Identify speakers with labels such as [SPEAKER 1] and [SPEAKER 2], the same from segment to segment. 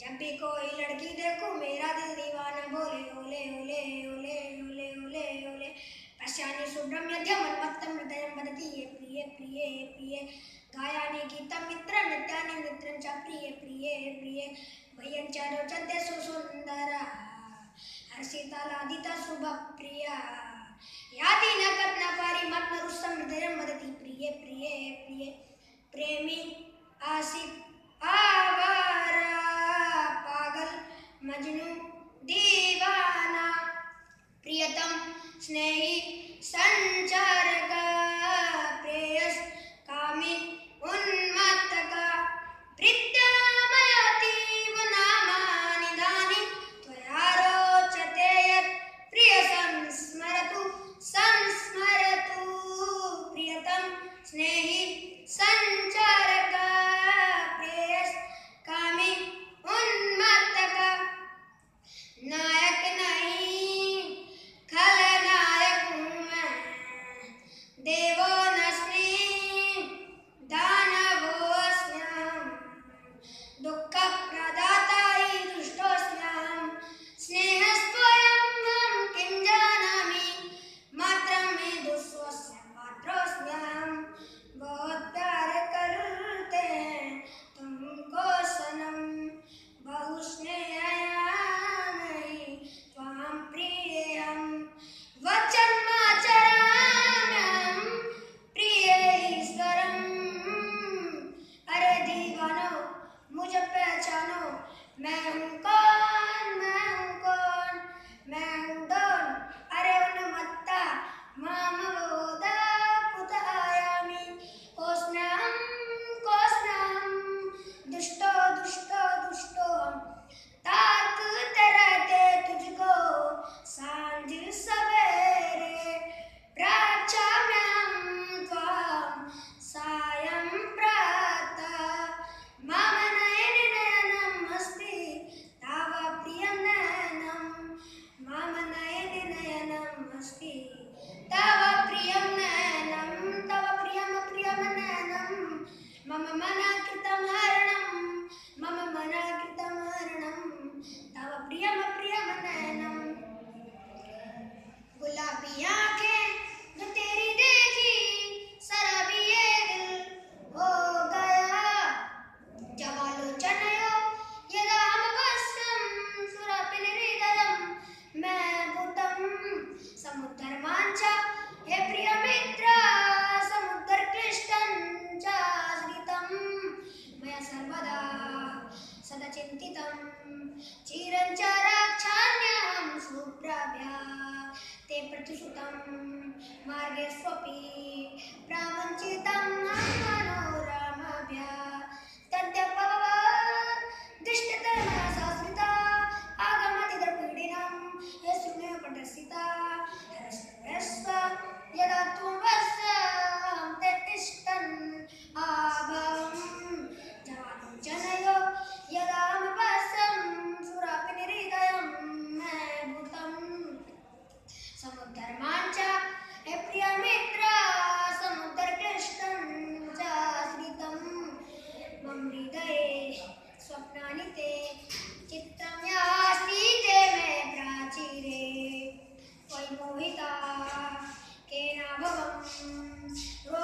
[SPEAKER 1] जब भी कोई लड़की देखो, मेरा दिल दीवाना बोले ओले ओले ओले ओले ओले ओले पश्यानि सुब्रह्मण्य मन्मत्तं हृदयं वदति ये प्रिये प्रिये प्रिये। गायानि गीतं, मित्र, नृत्यानि मित्रं च प्रिये प्रिये प्रिये। वयं च रोचन्ते सुसुन्दरा हर्षितालादिता शुभप्रिया याति न कथनापारि मत्मरुस्सं हृदयं वदति प्रिये प्रिये प्रिये। प्रेमी, आशिक आवारा पागल मजनू दीवाना। प्रियतम स्नेही संचार प्रेयस पुत्राभ्याः ते प्रतिश्रुतं मार्गे स्वपि प्रावञ्चितं आत्मनो रामाभ्याः तद्यपवत् दृष्टतर्मणा सा स्मृता आगमति दर्पीडिनं यशृणेव पटस्थिता हरस्व, यदा त्वं Kena Babam, Ro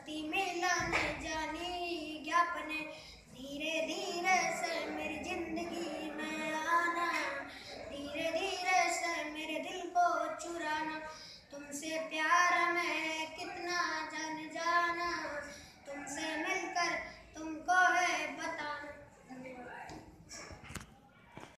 [SPEAKER 1] सती में लाने जाने ज्ञापने धीरे धीरे